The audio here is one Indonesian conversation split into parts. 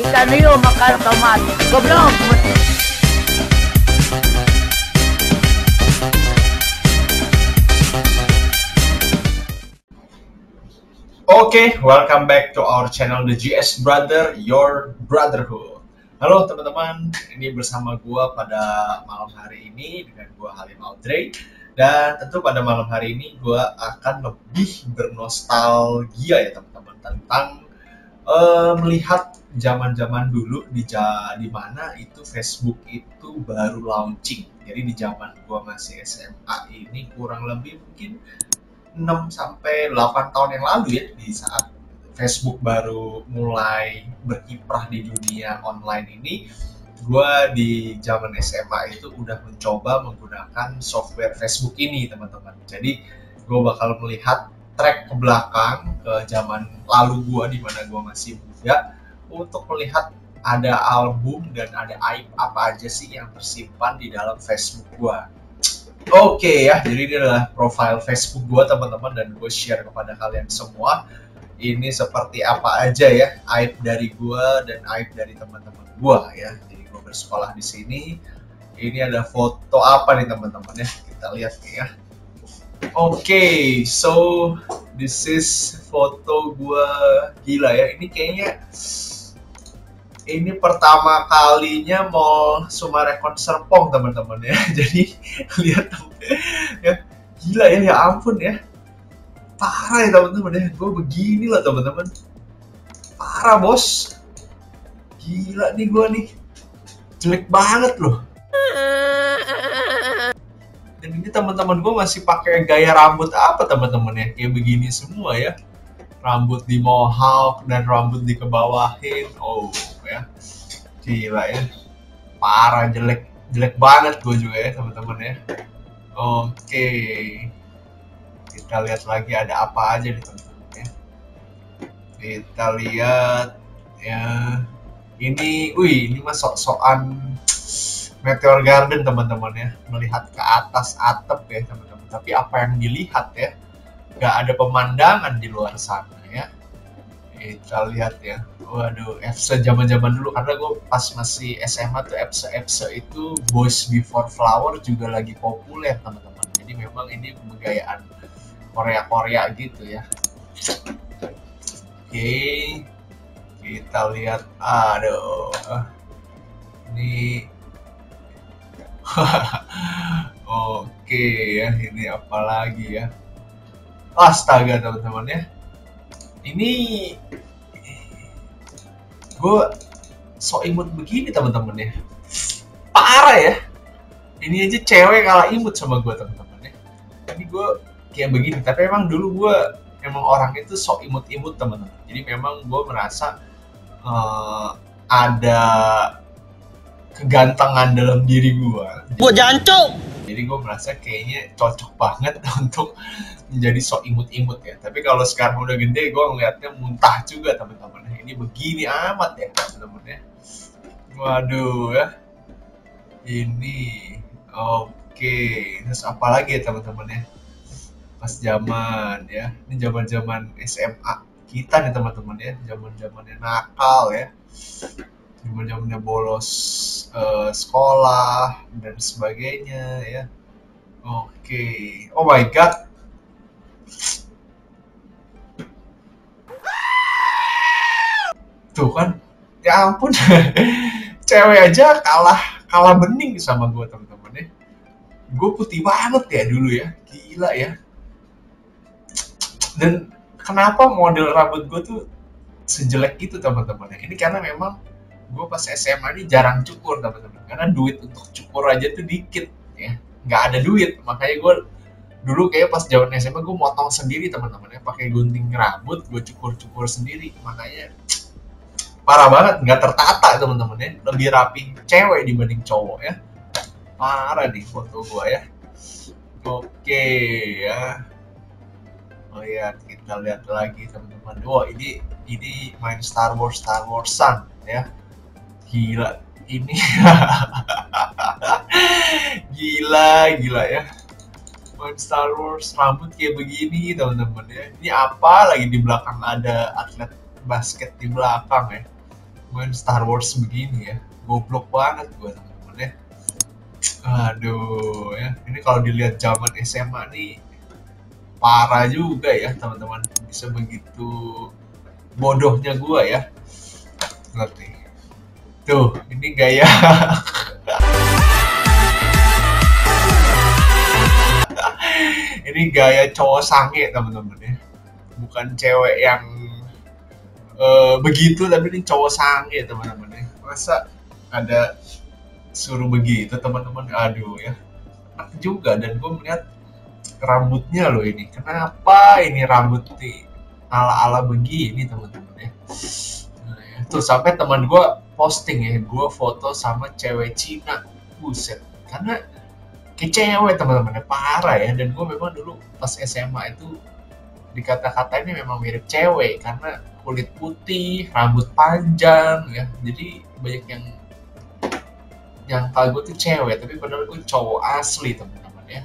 Ikan hiu makan tomat. Goblok. Oke, welcome back to our channel The GS Brother, Your Brotherhood. Halo teman-teman, ini bersama gua pada malam hari ini dengan gua Halim Audrey. Dan tentu pada malam hari ini gua akan lebih bernostalgia ya teman-teman tentang eh, melihat zaman-zaman dulu di di mana itu Facebook itu baru launching. Jadi di zaman gua masih SMA ini kurang lebih mungkin 6 sampai 8 tahun yang lalu ya di saat Facebook baru mulai berkiprah di dunia online ini gue di zaman SMA itu udah mencoba menggunakan software Facebook ini teman-teman jadi gue bakal melihat track ke belakang ke zaman lalu gue di mana gue masih muda untuk melihat ada album dan ada aib apa aja sih yang tersimpan di dalam Facebook gue Oke ya, jadi ini adalah profile Facebook gue teman-teman dan gue share kepada kalian semua. Ini seperti apa aja ya aib dari gue dan aib dari teman-teman gue ya. Jadi gue bersekolah di sini. Ini ada foto apa nih teman-teman ya? Kita lihat nih ya. Oke, so this is foto gue gila ya. Ini kayaknya ini pertama kalinya mall Sumarekon Serpong teman-teman ya. Jadi lihat ya gila ya ya ampun ya. Parah ya teman-teman ya. Gue begini lah teman-teman. Parah bos. Gila nih gue nih. Jelek banget loh ini teman-teman gue masih pakai gaya rambut apa teman-teman ya? Kayak begini semua ya. Rambut di mohawk dan rambut dikebawahin. Oh ya. Gila ya. Parah jelek. Jelek banget gue juga ya teman-teman ya. Oke. Kita lihat lagi ada apa aja nih teman-teman ya. Kita lihat ya. Ini wih ini mah sok-sokan Meteor Garden teman-teman ya. Melihat ke atas atap ya teman-teman. Tapi apa yang dilihat ya nggak ada pemandangan di luar sana ya. Kita lihat ya. Waduh FC zaman zaman dulu karena gue pas masih SMA tuh FC FC itu Boys Before Flower juga lagi populer teman-teman. Jadi memang ini pemegayaan Korea Korea gitu ya. Oke kita lihat aduh. Ini oke ya ini apa lagi ya? Astaga teman-teman ya. Ini gue so imut begini teman-teman ya. Parah ya. Ini aja cewek kalah imut sama gue teman-teman ya. Ini gue kayak begini tapi emang dulu gue emang orang itu sok imut-imut teman-teman. Jadi memang gue merasa uh, ada kegantengan dalam diri gue Gue jancok. jadi gue merasa kayaknya cocok banget untuk menjadi sok imut-imut ya. Tapi kalau sekarang udah gede gue ngeliatnya muntah juga teman-teman. Ini begini amat ya teman-teman ya. Waduh ya. Ini oke. Terus apa lagi ya teman-teman ya? Pas zaman ya. Ini zaman zaman SMA kita nih teman-teman ya. Zaman zamannya nakal ya zamannya bolos eh, sekolah dan sebagainya ya. Oke. Oh my god. Tuh kan. Ya ampun. Cewek aja kalah kalah bening sama gue teman-teman ya. Gue putih banget ya dulu ya. Gila ya. Dan kenapa model rambut gue tuh sejelek itu teman-teman ya? Ini karena memang gue pas SMA ini jarang cukur teman-teman. Karena duit untuk cukur aja tuh dikit ya. Nggak ada duit. Makanya gue dulu kayak pas zaman SMA gue motong sendiri teman-teman ya. Pakai gunting rambut gue cukur-cukur sendiri. Makanya parah banget. Nggak tertata teman-teman ya. Lebih rapi cewek dibanding cowok ya. Parah nih foto gue ya. Oke ya. Oh ya kita lihat lagi teman-teman. Wah ini ini main Star Wars Star Warsan ya gila ini. Gila gila ya. Main Star Wars rambut kayak begini teman-teman ya. Ini apa lagi di belakang ada atlet basket di belakang ya? Main Star Wars begini ya. Goblok banget gue teman-teman ya. Aduh ya. Ini kalau dilihat zaman SMA nih parah juga ya teman-teman. Bisa begitu bodohnya gue ya. Ngerti tuh ini gaya. Ini gaya cowok sange teman-teman ya. Bukan cewek yang uh, begitu tapi ini cowok sange teman-teman ya. Masa ada suruh begitu teman-teman? Aduh ya. Enak juga dan gue melihat rambutnya loh ini. Kenapa ini rambut nih ala-ala begini teman-teman ya tuh sampai teman gue posting ya gue foto sama cewek Cina. Buset karena cewek teman-teman parah ya. Dan gue memang dulu pas SMA itu dikata-katanya memang mirip cewek karena kulit putih rambut panjang ya. Jadi banyak yang yang tahu gue tuh cewek tapi padahal gue cowok asli teman-teman ya.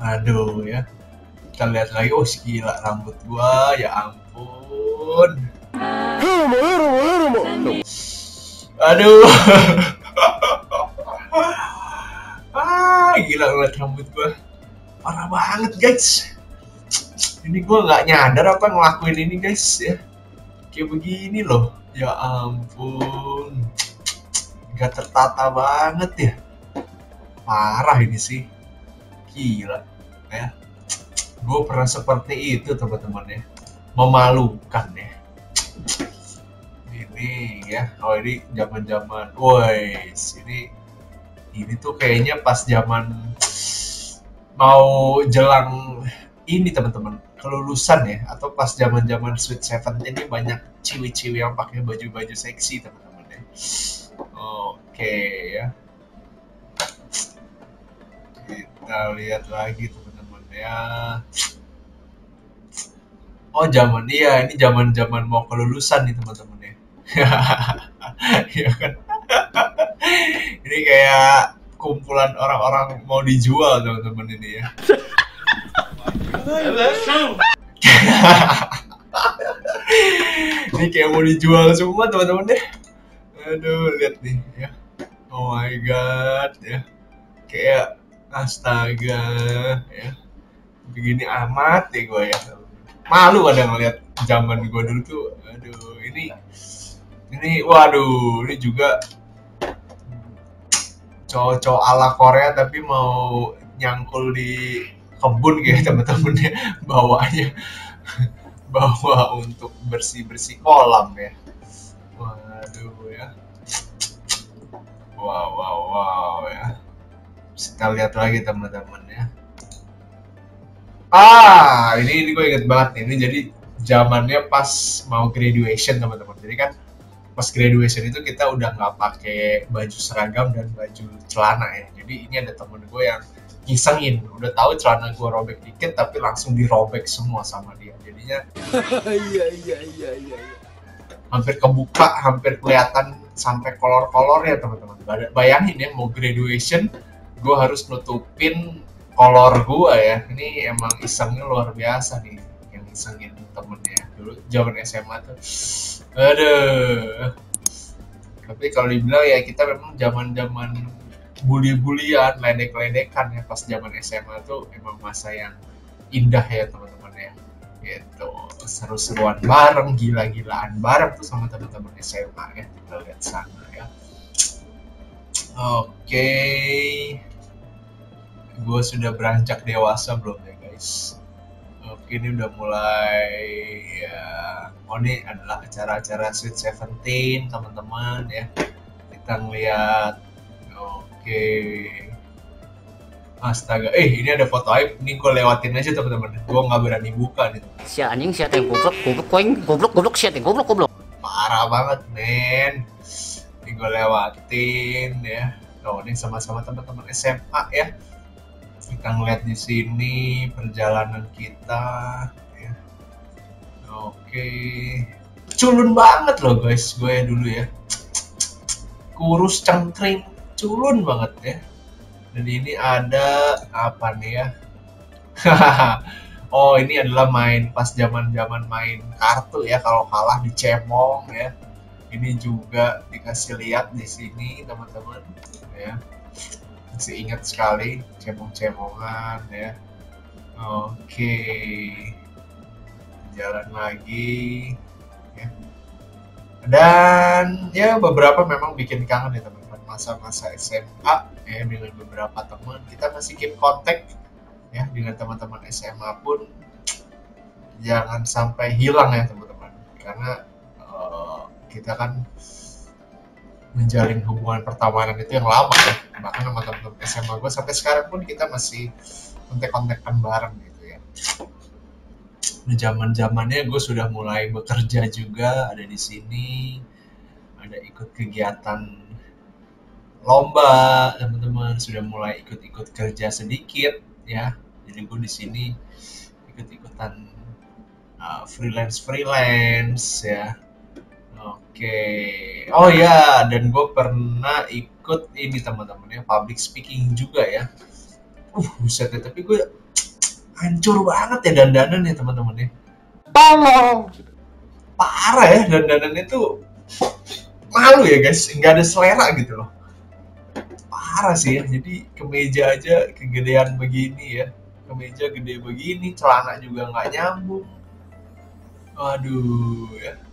Aduh ya kita lihat lagi. Oh gila rambut gua ya ampun aduh. Ah gila ngeliat rambut gua. Parah banget guys. Ini gua nggak nyadar apa ngelakuin ini guys ya. Kayak begini loh. Ya ampun. Gak tertata banget ya. Parah ini sih. Gila ya. Gue pernah seperti itu teman-teman ya. Memalukan ya ini ya oh ini zaman zaman woi ini ini tuh kayaknya pas zaman mau jelang ini teman-teman kelulusan ya atau pas zaman zaman sweet seventeen ini banyak ciwi-ciwi yang pakai baju-baju seksi teman-teman ya Oke ya. Kita lihat lagi teman-teman ya. Oh zaman iya ini zaman zaman mau kelulusan nih teman-teman ya. Iya kan. ini kayak kumpulan orang-orang mau dijual teman-teman ini ya. ini kayak mau dijual semua teman-teman deh aduh lihat nih ya oh my god ya kayak astaga ya begini amat ya gue ya malu ada ngeliat zaman gue dulu tuh. Aduh ini ini waduh ini juga cowok-cowok ala Korea tapi mau nyangkul di kebun kayak temen-temennya bawanya bawa untuk bersih-bersih kolam ya. Waduh ya. Wow wow wow ya. Kita lihat lagi teman-teman ya ah ini ini gue inget banget nih. Ini jadi zamannya pas mau graduation teman-teman. Jadi kan pas graduation itu kita udah nggak pakai baju seragam dan baju celana ya. Jadi ini ada temen gue yang ngisengin. Udah tahu celana gue robek dikit tapi langsung dirobek semua sama dia. Jadinya iya iya iya iya hampir kebuka hampir kelihatan sampai kolor-kolor ya teman-teman. Bayangin ya mau graduation gue harus nutupin kolor gue ya ini emang isengnya luar biasa nih yang isengin temennya dulu zaman SMA tuh aduh. Tapi kalau dibilang ya kita memang zaman zaman bully-bulian ledek-ledekan ya pas zaman SMA tuh emang masa yang indah ya teman-teman ya. Gitu seru-seruan bareng gila-gilaan bareng tuh sama teman-teman SMA ya kita lihat sana ya. Oke. okay. Gue sudah beranjak dewasa belum ya guys oke ini udah mulai ya oh ini adalah acara-acara Sweet Seventeen teman-teman ya kita ngeliat oke Astaga, eh ini ada foto aib, ini gue lewatin aja teman-teman. Gue nggak berani buka nih. Si anjing si yang goblok, goblok koing, goblok goblok si goblok goblok. Parah banget men. Ini gue lewatin ya. Tuh ini sama-sama teman-teman SMA ya. Kita ngeliat di sini perjalanan kita. Ya. Oke, culun banget loh guys, gue dulu ya. Kurus cengkring, culun banget ya dan ini ada apa nih ya oh ini adalah main pas zaman zaman main kartu ya kalau kalah dicemong ya ini juga dikasih lihat di sini teman-teman ya masih ingat sekali cemong-cemongan ya. Oke. Jalan lagi ya. Dan ya beberapa memang bikin kangen ya teman-teman. Masa-masa SMA ya dengan beberapa teman. Kita masih keep kontak ya dengan teman-teman SMA pun jangan sampai hilang ya teman-teman. Karena uh, kita kan menjalin hubungan pertemanan itu yang lama ya. Bahkan sama teman-teman SMA gue sampai sekarang pun kita masih kontak-kontakan bareng gitu ya. Di zaman zamannya gue sudah mulai bekerja juga ada di sini ada ikut kegiatan lomba teman-teman sudah mulai ikut-ikut kerja sedikit ya. Jadi gue di sini ikut-ikutan uh, freelance freelance ya Oke. Oh ya, dan gue pernah ikut ini teman-teman ya, public speaking juga ya. Uh, buset ya, tapi gue hancur banget ya dandanan ya teman-teman ya. Tolong. Parah ya dandanan itu malu ya guys, nggak ada selera gitu loh. Parah sih ya, jadi kemeja aja kegedean begini ya. Kemeja gede begini, celana juga nggak nyambung. Waduh ya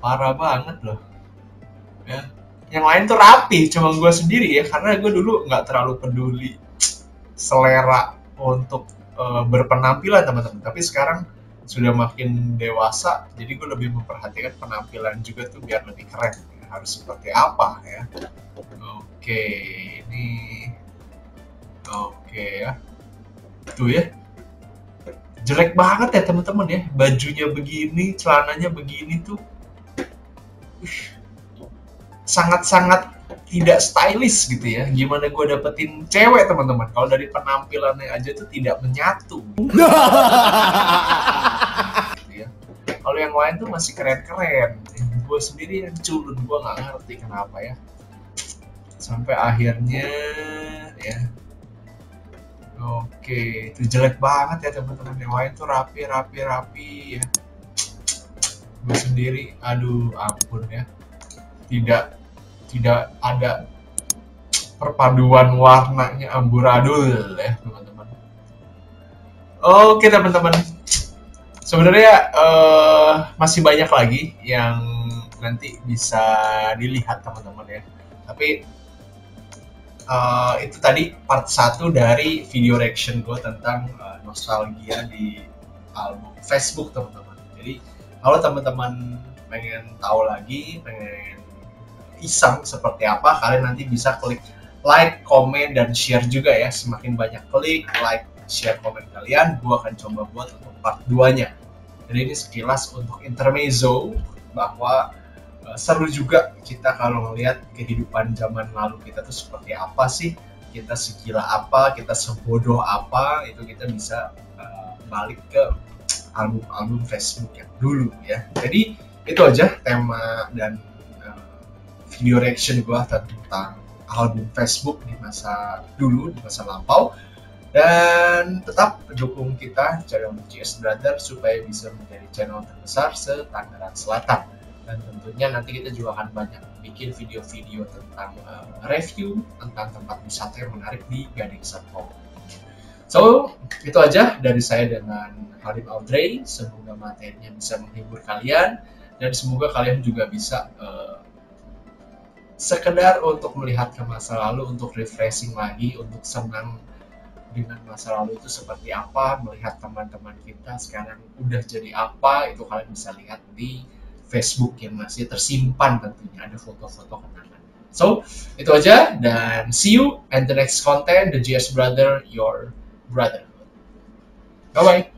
parah banget loh. Ya. Yang lain tuh rapi cuma gue sendiri ya karena gue dulu nggak terlalu peduli selera untuk uh, berpenampilan teman-teman. Tapi sekarang sudah makin dewasa jadi gue lebih memperhatikan penampilan juga tuh biar lebih keren. Harus seperti apa ya. Oke ini. Oke ya. Tuh ya. Jelek banget ya teman-teman ya. Bajunya begini celananya begini tuh sangat-sangat tidak stylish gitu ya. Gimana gue dapetin cewek teman-teman? Kalau dari penampilannya aja tuh tidak menyatu. gitu ya. Kalau yang lain tuh masih keren-keren. Gue sendiri yang culun, gue nggak ngerti kenapa ya. Sampai akhirnya ya. Oke, itu jelek banget ya teman-teman. Yang lain tuh rapi, rapi, rapi ya sendiri aduh ampun ya. Tidak tidak ada perpaduan warnanya amburadul ya teman-teman. Oke teman-teman. Sebenarnya uh, masih banyak lagi yang nanti bisa dilihat teman-teman ya. Tapi uh, itu tadi part satu dari video reaction gue tentang uh, nostalgia di album Facebook teman-teman. Jadi kalau teman-teman pengen tahu lagi, pengen iseng seperti apa, kalian nanti bisa klik like, komen, dan share juga ya. Semakin banyak klik, like, share, komen kalian, gue akan coba buat untuk part 2-nya. Jadi ini sekilas untuk intermezzo bahwa uh, seru juga kita kalau melihat kehidupan zaman lalu kita tuh seperti apa sih, kita segila apa, kita sebodoh apa, itu kita bisa uh, balik ke album-album Facebook yang dulu ya. Jadi itu aja tema dan uh, video reaction gue tentang album Facebook di masa dulu, di masa lampau. Dan tetap dukung kita channel GS Brother supaya bisa menjadi channel terbesar se-Tangerang Selatan. Dan tentunya nanti kita juga akan banyak bikin video-video tentang uh, review tentang tempat wisata yang menarik di Gading Serpong. So, itu aja dari saya dengan Halim Audrey. Semoga materinya bisa menghibur kalian dan semoga kalian juga bisa uh, sekedar untuk melihat ke masa lalu, untuk refreshing lagi, untuk senang dengan masa lalu itu seperti apa, melihat teman-teman kita sekarang udah jadi apa, itu kalian bisa lihat di Facebook yang masih tersimpan tentunya ada foto-foto kenangan. So, itu aja dan see you and the next content, the GS Brother, your brotherhood. Bye bye.